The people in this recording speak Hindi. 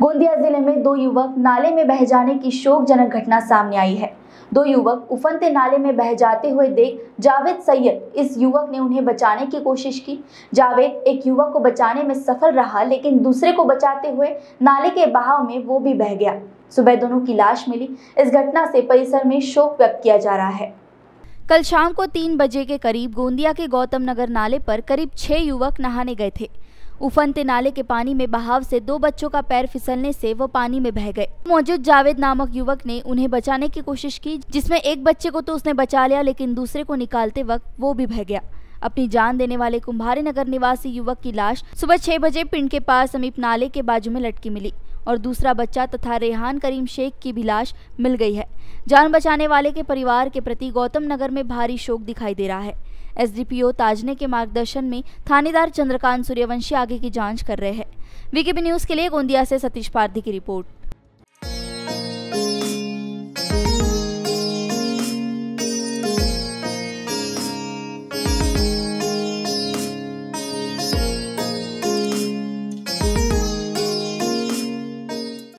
गोंदिया ज़िले में दो युवक नाले में बह जाने की शोकजनक घटना सामने आई है। दो युवक उफनते नाले में बह जाते हुए देख जावेद सैयद इस युवक ने उन्हें बचाने की कोशिश की। जावेद एक युवक को बचाने में सफल रहा, लेकिन दूसरे को बचाते हुए नाले के बहाव में वो भी बह गया। सुबह दोनों की लाश मिली। इस घटना से परिसर में शोक व्यक्त किया जा रहा है। कल शाम को तीन बजे के करीब गोंदिया के गौतम नगर नाले पर करीब छह युवक नहाने गए थे। उफनते नाले के पानी में बहाव से दो बच्चों का पैर फिसलने से वो पानी में बह गए। मौजूद जावेद नामक युवक ने उन्हें बचाने की कोशिश की, जिसमें एक बच्चे को तो उसने बचा लिया, लेकिन दूसरे को निकालते वक्त वो भी बह गया। अपनी जान देने वाले कुम्भारी नगर निवासी युवक की लाश सुबह छह बजे पिंड के पास समीप नाले के बाजू में लटकी मिली। और दूसरा बच्चा तथा रेहान करीम शेख की भी लाश मिल गई है। जान बचाने वाले के परिवार के प्रति गौतम नगर में भारी शोक दिखाई दे रहा है। एसडीपीओ ताजने के मार्गदर्शन में थानेदार चंद्रकांत सूर्यवंशी आगे की जाँच कर रहे हैं। वीकेबी न्यूज़ के लिए गोंदिया से सतीश पारधी की रिपोर्ट।